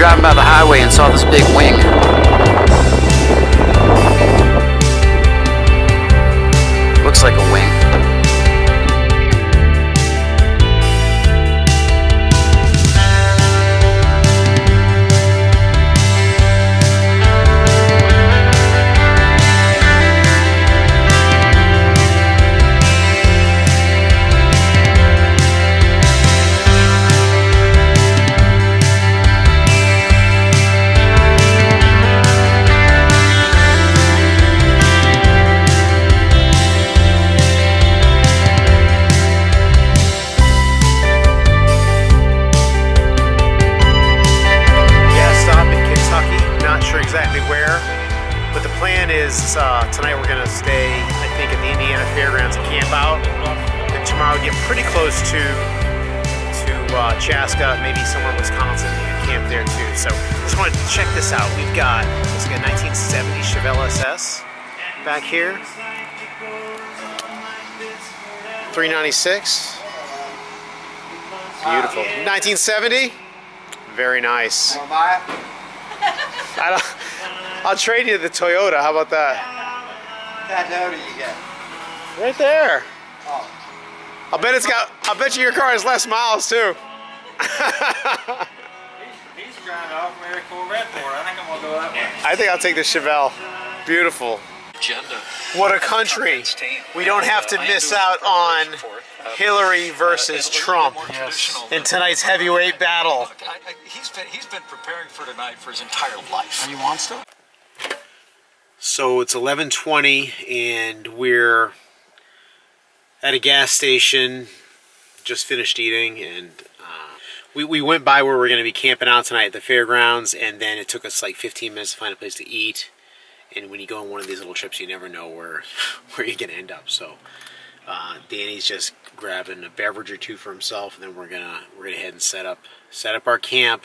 driving by the highway and saw this big wing. But the plan is uh, tonight we're gonna stay, I think, at the Indiana Fairgrounds and camp out. And tomorrow get pretty close to to uh, Chaska, maybe somewhere in Wisconsin, and camp there too. So just wanted to check this out. We've got this is a 1970 Chevelle SS back here. 396. Beautiful. 1970. Very nice. I don't, I'll trade you the Toyota. How about that? That Toyota you get. Right there. Oh. I'll bet it's got. I bet you your car has less miles too. He's, he's driving off Mary Corvette for it. I think I'm gonna go that way. I think I'll take the Chevelle. Beautiful. Agenda. What a country. We don't have to miss out on uh, Hillary uh, versus Trump in tonight's heavyweight battle. I, I, he's been he's been preparing for tonight for his entire life. Are you on still? So it's 11:20 and we're at a gas station. Just finished eating and uh, we, we went by where we're going to be camping out tonight at the fairgrounds and then it took us like 15 minutes to find a place to eat. And when you go on one of these little trips, you never know where where you're going to end up. So uh, Danny's just grabbing a beverage or two for himself, and then we're gonna we're gonna head and set up set up our camp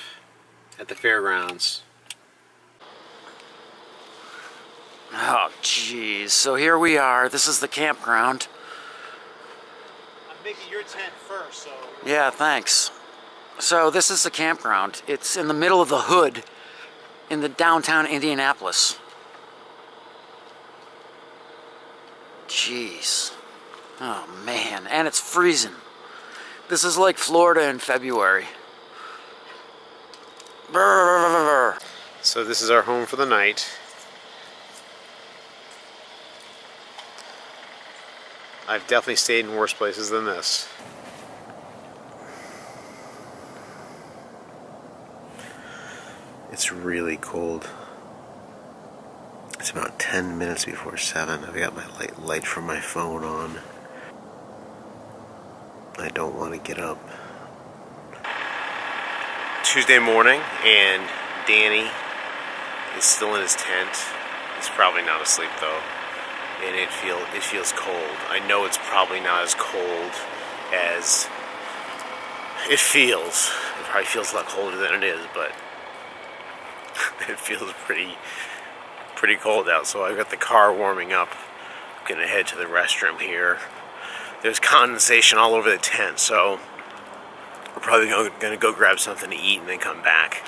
at the fairgrounds. Oh, jeez. So here we are. This is the campground. I'm making your tent first, so Yeah, thanks. So this is the campground. It's in the middle of the hood in the downtown Indianapolis. Jeez. Oh man, and it's freezing. This is like Florida in February. Brrr. so this is our home for the night. I've definitely stayed in worse places than this. It's really cold. It's about 10 minutes before 7. I've got my light, light from my phone on. I don't want to get up. Tuesday morning, and Danny is still in his tent. He's probably not asleep though, and it feel it feels cold. I know it's probably not as cold as it feels. It probably feels a lot colder than it is, but it feels pretty pretty cold out. So I've got the car warming up. I'm gonna head to the restroom here. There's condensation all over the tent, so we're probably to go grab something to eat and then come back,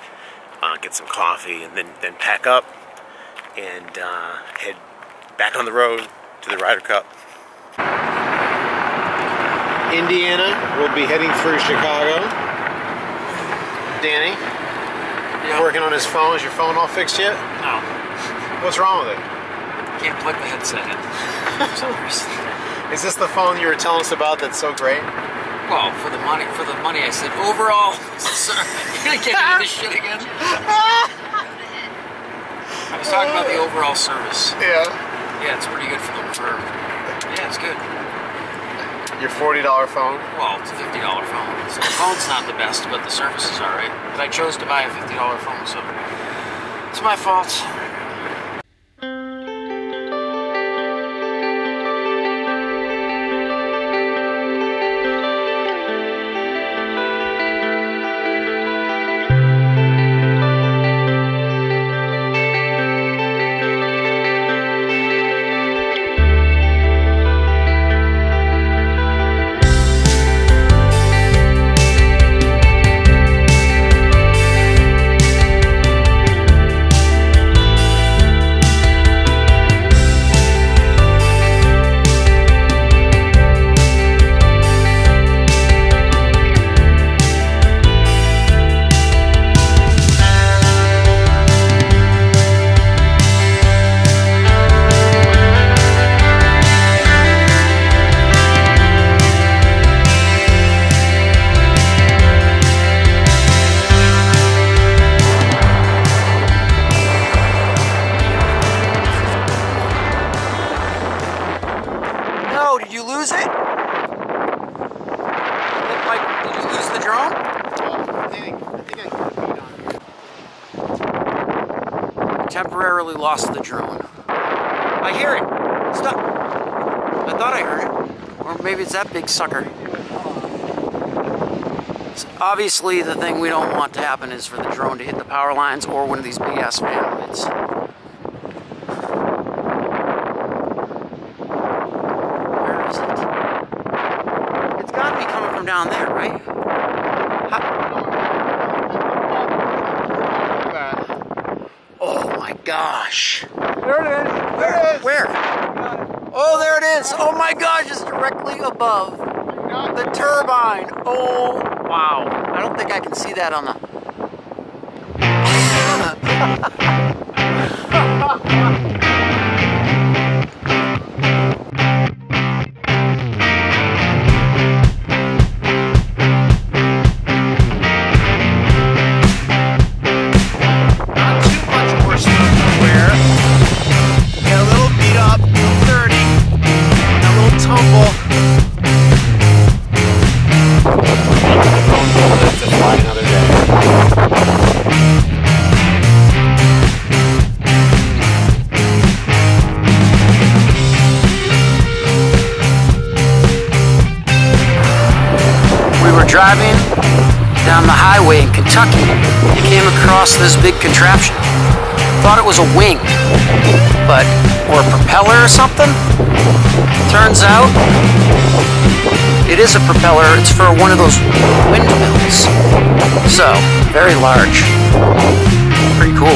uh, get some coffee, and then then pack up and uh, head back on the road to the Ryder Cup. Indiana, we'll be heading through Chicago. Danny, Yeah. working on his phone. Is your phone all fixed yet? No, What's wrong with it? can't plug the headset in. For some reason. Is this the phone you were telling us about that's so great? Well, for the money, for the money, I said overall. Sir, you gonna get into this shit again? I was talking about the overall service. Yeah. Yeah, it's pretty good for them. For yeah, it's good. Your forty dollar phone. Well, it's a fifty dollar phone. So the phone's not the best, but the service is all right. But I chose to buy a fifty dollar phone, so it's my fault. Temporarily lost the drone. I hear it. Stop. I thought I heard it. Or maybe it's that big sucker. Obviously, the thing we don't want to happen is for the drone to hit the power lines or one of these big ass fan blades. Where is it? It's got to be coming from down there, right? Oh my gosh. There it is. There it is. Where? Oh, there it is. Oh my gosh, it's directly above the turbine. Oh, wow. I don't think I can see that on the. Not Kentucky and came across this big contraption. Thought it was a wing, but or a propeller or something. Turns out it is a propeller. It's for one of those windmills. So very large. Pretty cool.